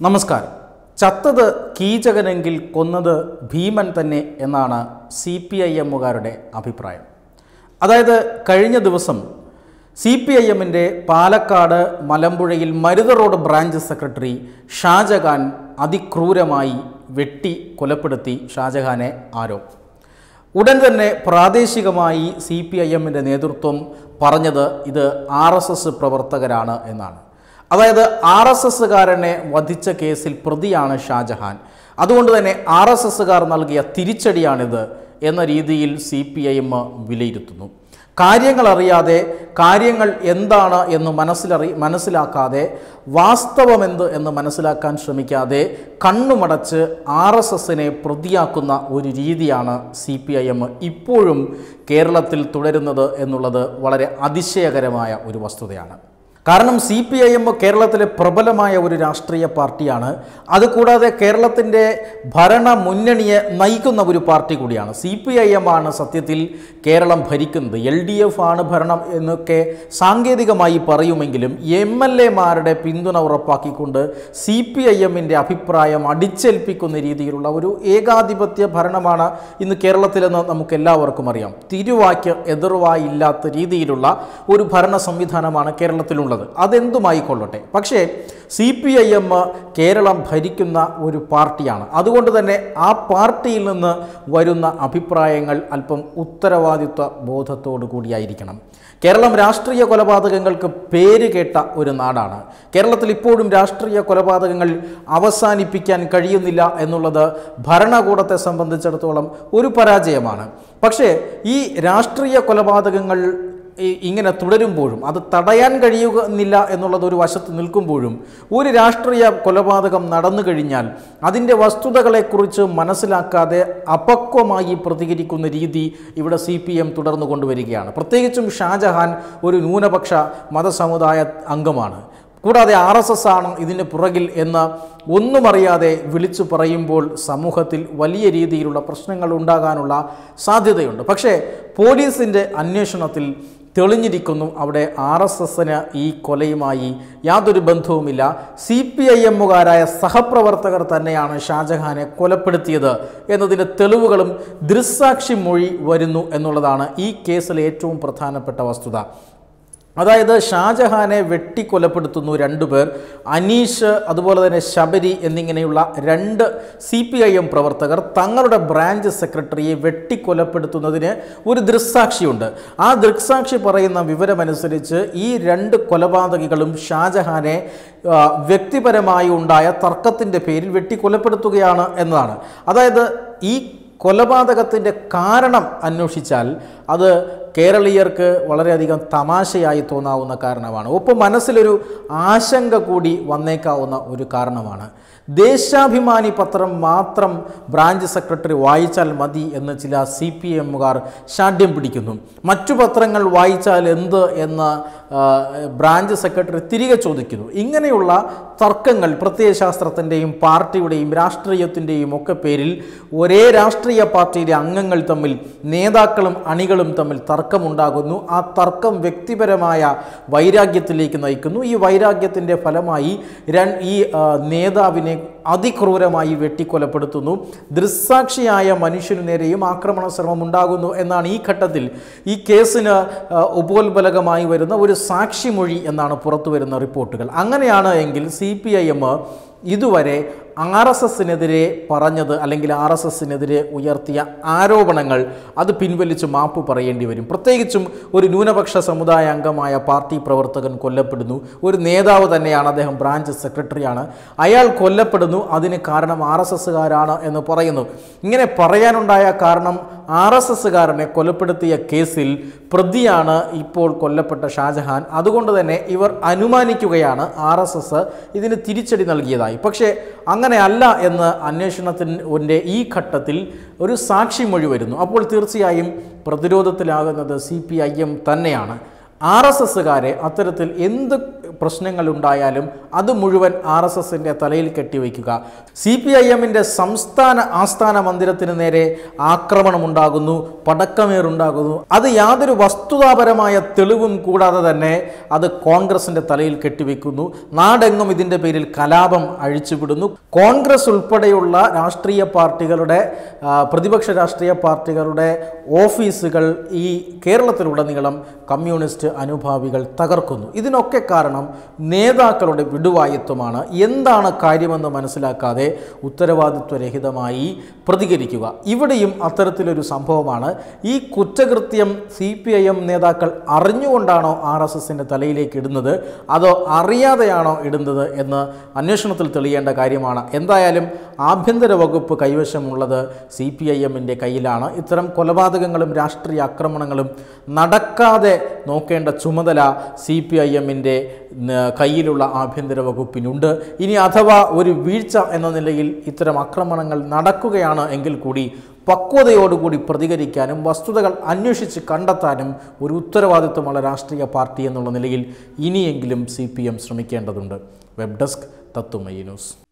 നമസ്കാരം. ചത്തത് കീചകനെങ്കിൽ കൊന്നത് ഭീമൻ തന്നെ എന്നാണ് സി പി ഐ എമ്മുകാരുടെ അഭിപ്രായം. അതായത് കഴിഞ്ഞ ദിവസം സി പി ഐ എമ്മിന്റെ Palakkad മലമ്പുഴയിൽ Marutha road branch secretary Shajahan അതിക്രൂരമായി വെട്ടി കൊലപ്പെടുത്തി ഷാജഹാനെ ആരോ. ഉടൻ തന്നെ പ്രാദേശികമായി സി പി ഐ എമ്മിന്റെ നേതൃത്വം പറഞ്ഞത് ഇത് ആർ എസ് എസ് പ്രവർത്തകരാണ് എന്നാണ്. അതായത് ആർ എസ് എസ്സുകാരനെ വധിച്ച കേസിൽ പ്രതിയാണ് ഷാജഹാൻ. അതുകൊണ്ട് തന്നെ ആർ എസ് എസ്സുകാർ നൽകിയ തിരിച്ചടിയാണിത് എന്ന രീതിയിൽ സി പി ഐ എം വിലയിരുത്തുന്നു. കാര്യങ്ങൾ അറിയാതെ കാര്യങ്ങൾ എന്താണ് എന്ന് മനസ്സിലറി മനസ്സിലാക്കാതെ വാസ്തവമെന്ത് എന്ന് മനസ്സിലാക്കാൻ ശ്രമിക്കാതെ കണ്ണുമടച്ച് ആർ എസ് എസിനെ പ്രതിയാക്കുന്ന ഒരു രീതിയാണ് സി പി ഐ എം ഇപ്പോഴും കേരളത്തിൽ തുടരുന്നത് എന്നുള്ളത് വളരെ അതിശയകരമായ ഒരു വസ്തുതയാണ്. കാരണം സി പി ഐ എം കേരളത്തിലെ പ്രബലമായ ഒരു രാഷ്ട്രീയ പാർട്ടിയാണ്. അതുകൂടാതെ കേരളത്തിന്റെ ഭരണ മുന്നണിയെ നയിക്കുന്ന ഒരു പാർട്ടി കൂടിയാണ്. സി പി ഐ എം ആണ് സത്യത്തിൽ കേരളം ഭരിക്കുന്നത്. എൽ ഡി എഫ് ആണ് ഭരണം എന്നൊക്കെ സാങ്കേതികമായി പറയുമെങ്കിലും എം എൽ എമാരുടെ പിന്തുണ ഉറപ്പാക്കിക്കൊണ്ട് സി പി ഐ എമ്മിന്റെ അഭിപ്രായം അടിച്ചേൽപ്പിക്കുന്ന രീതിയിലുള്ള ഒരു ഏകാധിപത്യ ഭരണമാണ് ഇന്ന് കേരളത്തിലെന്ന് നമുക്ക് എല്ലാവർക്കും അറിയാം. തിരുവാക്ക് എതിർവായില്ലാത്ത രീതിയിലുള്ള ഒരു ഭരണ സംവിധാനമാണ് കേരളത്തിലുള്ളത്. അതെന്തുമായിക്കൊള്ളട്ടെ? പക്ഷേ C P I M Keralam ഭരിക്കുന്ന ഒരു പാർട്ടിയാണ്. അതുകൊണ്ട് തന്നെ ആ പാർട്ടിയിൽ നിന്ന് വരുന്ന അഭിപ്രായങ്ങൾ അല്പം ഉത്തരവാദിത്വ ബോധത്തോടു കൂടിയായിരിക്കണം. കേരളം രാഷ്ട്രീയ കൊലപാതകങ്ങൾക്ക് പേര് കേട്ട ഒരു നാടാണ്. കേരളത്തിൽ ഇപ്പോഴും രാഷ്ട്രീയ കൊലപാതകങ്ങൾ അവസാനിപ്പിക്കാൻ കഴിയുന്നില്ല എന്നുള്ളത് ഭരണകൂടത്തെ സംബന്ധിച്ചിടത്തോളം ഒരു പരാജയമാണ്. പക്ഷേ ഈ രാഷ്ട്രീയ കൊലപാതകങ്ങൾ ഇങ്ങനെ തുടരുമ്പോഴും അത് തടയാൻ കഴിയുന്നില്ല എന്നുള്ളത് ഒരു വശത്ത് നിൽക്കുമ്പോഴും ഒരു രാഷ്ട്രീയ കൊലപാതകം നടന്നു കഴിഞ്ഞാൽ അതിന്റെ വസ്തുതകളെക്കുറിച്ച് മനസ്സിലാക്കാതെ അപക്വമായി പ്രതികരിക്കുന്ന രീതി ഇവിടെ സി പി എം തുടർന്നു കൊണ്ടുവരികയാണ്. പ്രത്യേകിച്ചും ഷാജഹാൻ ഒരു ന്യൂനപക്ഷ മതസമുദായ അംഗമാണ്. കൂടാതെ ആർ എസ് എസ് ആണ് ഇതിന് പുറകിൽ എന്ന് ഒന്നും അറിയാതെ വിളിച്ചു പറയുമ്പോൾ സമൂഹത്തിൽ വലിയ രീതിയിലുള്ള പ്രശ്നങ്ങൾ ഉണ്ടാകാനുള്ള സാധ്യതയുണ്ട്. പക്ഷേ പോലീസിന്റെ അന്വേഷണത്തിൽ തെളിഞ്ഞിരിക്കുന്നു. അവിടെ ആർ എസ് എസിന് ഈ കൊലയുമായി യാതൊരു ബന്ധവുമില്ല. സി പി ഐ എമ്മുകാരായ സഹപ്രവർത്തകർ തന്നെയാണ് ഷാജഹാനെ കൊലപ്പെടുത്തിയത് എന്നതിന്റെ തെളിവുകളും ദൃസാക്ഷി മൊഴി വരുന്നു എന്നുള്ളതാണ് ഈ കേസിലെ ഏറ്റവും പ്രധാനപ്പെട്ട വസ്തുത. അതായത് ഷാജഹാനെ വെട്ടിക്കൊലപ്പെടുത്തുന്നു രണ്ടുപേർ അനീഷ് അതുപോലെ തന്നെ ശബരി എന്നിങ്ങനെയുള്ള രണ്ട് സി പി ഐ എം പ്രവർത്തകർ തങ്ങളുടെ ബ്രാഞ്ച് സെക്രട്ടറിയെ വെട്ടിക്കൊലപ്പെടുത്തുന്നതിന് ഒരു ദൃക്സാക്ഷിയുണ്ട്. ആ ദൃക്സാക്ഷി പറയുന്ന വിവരമനുസരിച്ച് ഈ രണ്ട് കൊലപാതകികളും ഷാജഹാനെ വ്യക്തിപരമായി ഉണ്ടായ തർക്കത്തിന്റെ പേരിൽ വെട്ടിക്കൊലപ്പെടുത്തുകയാണ് എന്നതാണ്. അതായത് ഈ കൊലപാതകത്തിന്റെ കാരണം അന്വേഷിച്ചാൽ അത് കേരളീയർക്ക് വളരെയധികം തമാശയായി തോന്നാവുന്ന കാരണമാണ്. ഒപ്പം മനസ്സിലൊരു ആശങ്ക കൂടി വന്നേക്കാവുന്ന ഒരു കാരണമാണ്. ദേശാഭിമാനി പത്രം മാത്രം ബ്രാഞ്ച് സെക്രട്ടറി വായിച്ചാൽ മതി എന്ന് ചില സി പി എമ്മുകാർ ശാഠ്യം പിടിക്കുന്നു. മറ്റു പത്രങ്ങൾ വായിച്ചാൽ എന്ത് എന്ന് ബ്രാഞ്ച് സെക്രട്ടറി തിരികെ ചോദിക്കുന്നു. ഇങ്ങനെയുള്ള തർക്കങ്ങൾ പ്രത്യയശാസ്ത്രത്തിന്റെയും പാർട്ടിയുടെയും രാഷ്ട്രീയത്തിന്റെയും ഒക്കെ പേരിൽ ഒരേ രാഷ്ട്രീയ പാർട്ടിയുടെ അംഗങ്ങൾ തമ്മിൽ നേതാക്കളും അണികളും തമ്മിൽ തർക്കമുണ്ടാകുന്നു. ആ തർക്കം വ്യക്തിപരമായ വൈരാഗ്യത്തിലേക്ക് നയിക്കുന്നു. ഈ വൈരാഗ്യത്തിന്റെ ഫലമായി ഈ നേതാവിനെ അതിക്രൂരമായി വെട്ടിക്കൊലപ്പെടുത്തുന്നു. ദൃസാക്ഷിയായ മനുഷ്യനു നേരെയും ആക്രമണ ശ്രമം ഉണ്ടാകുന്നു എന്നാണ് ഈ ഘട്ടത്തിൽ ഈ കേസിന് ഉപോത്ബലകമായി വരുന്ന ഒരു സാക്ഷിമൊഴി എന്നാണ് പുറത്തു വരുന്ന റിപ്പോർട്ടുകൾ. അങ്ങനെയാണ് എങ്കിൽ സി പി ഐ എം ഇതുവരെ ആർ എസ് എസിനെതിരെ പറഞ്ഞത് അല്ലെങ്കിൽ ആർ എസ് എസിനെതിരെ ഉയർത്തിയ ആരോപണങ്ങൾ അത് പിൻവലിച്ച് മാപ്പ് പറയേണ്ടി വരും. പ്രത്യേകിച്ചും ഒരു ന്യൂനപക്ഷ സമുദായ അംഗമായ പാർട്ടി പ്രവർത്തകൻ കൊല്ലപ്പെടുന്നു. ഒരു നേതാവ് തന്നെയാണ് അദ്ദേഹം ബ്രാഞ്ച് സെക്രട്ടറിയാണ്. അയാൾ കൊല്ലപ്പെടുന്നു അതിന് കാരണം ആർ എസ് എസ്സുകാരാണ് എന്ന് പറയുന്നു. ഇങ്ങനെ പറയാനുണ്ടായ കാരണം ആർ എസ് എസ്സുകാരനെ കൊലപ്പെടുത്തിയ കേസിൽ പ്രതിയാണ് ഇപ്പോൾ കൊല്ലപ്പെട്ട ഷാജഹാൻ. അതുകൊണ്ട് തന്നെ ഇവർ അനുമാനിക്കുകയാണ് ആർ എസ് എസ് ഇതിന് തിരിച്ചടി നൽകിയതായി. പക്ഷേ അങ്ങനെയല്ല എന്ന് അന്വേഷണത്തിന്റെ ഈ ഘട്ടത്തിൽ ഒരു സാക്ഷിമൊഴി വരുന്നു. അപ്പോൾ തീർച്ചയായും പ്രതിരോധത്തിലാകുന്നത് സി പി ഐ എം തന്നെയാണ്. ആർ എസ് എസ്സുകാരെ അത്തരത്തിൽ എന്ത് പ്രശ്നങ്ങളുണ്ടായാലും അത് മുഴുവൻ ആർ എസ് എസിന്റെ തലയിൽ കെട്ടിവയ്ക്കുക. സി പി ഐ എമ്മിന്റെ സംസ്ഥാന ആസ്ഥാന മന്ദിരത്തിന് നേരെ ആക്രമണമുണ്ടാകുന്നു പടക്കമേറുണ്ടാകുന്നു. അത് യാതൊരു വസ്തുതാപരമായ തെളിവും കൂടാതെ തന്നെ അത് കോൺഗ്രസിന്റെ തലയിൽ കെട്ടിവെക്കുന്നു നാടെങ്ങും ഇതിന്റെ പേരിൽ കലാപം അഴിച്ചുവിടുന്നു. കോൺഗ്രസ് ഉൾപ്പെടെയുള്ള രാഷ്ട്രീയ പാർട്ടികളുടെ പ്രതിപക്ഷ രാഷ്ട്രീയ പാർട്ടികളുടെ ഓഫീസുകൾ ഈ കേരളത്തിലുടനീളം കമ്മ്യൂണിസ്റ്റ് അനുഭാവികൾ തകർക്കുന്നു. ഇതിനൊക്കെ കാരണം നേതാക്കളുടെ വിടുവായത്വമാണ്. എന്താണ് കാര്യമെന്ന് മനസ്സിലാക്കാതെ ഉത്തരവാദിത്വരഹിതമായി പ്രതികരിക്കുക. ഇവിടെയും അത്തരത്തിലൊരു സംഭവമാണ്. ഈ കുറ്റകൃത്യം സി പി ഐ എം നേതാക്കൾ അറിഞ്ഞുകൊണ്ടാണോ ആർ എസ് എസിന്റെ തലയിലേക്ക് ഇടുന്നത്? അതോ അറിയാതെയാണോ ഇടുന്നത് എന്ന് അന്വേഷണത്തിൽ തെളിയേണ്ട കാര്യമാണ്. എന്തായാലും ആഭ്യന്തര വകുപ്പ് കൈവശമുള്ളത് സി പി ഐ എമ്മിന്റെ കയ്യിലാണ്. ഇത്തരം കൊലപാതകങ്ങളും രാഷ്ട്രീയ ആക്രമണങ്ങളും നടക്കാതെ നോക്കേണ്ട ചുമതല സി പി ഐ എമ്മിന്റെ കയ്യിലുള്ള ആഭ്യന്തര വകുപ്പിനുണ്ട്. ഇനി അഥവാ ഒരു വീഴ്ച എന്ന നിലയിൽ ഇത്തരം ആക്രമണങ്ങൾ നടക്കുകയാണ് എങ്കിൽ കൂടി പക്വതയോടുകൂടി പ്രതികരിക്കാനും വസ്തുതകൾ അന്വേഷിച്ച് കണ്ടെത്താനും ഒരു ഉത്തരവാദിത്വമുള്ള രാഷ്ട്രീയ പാർട്ടി എന്നുള്ള നിലയിൽ ഇനിയെങ്കിലും സി ശ്രമിക്കേണ്ടതുണ്ട്. വെബ് ഡെസ്ക് തത്തുമയി ന്യൂസ്.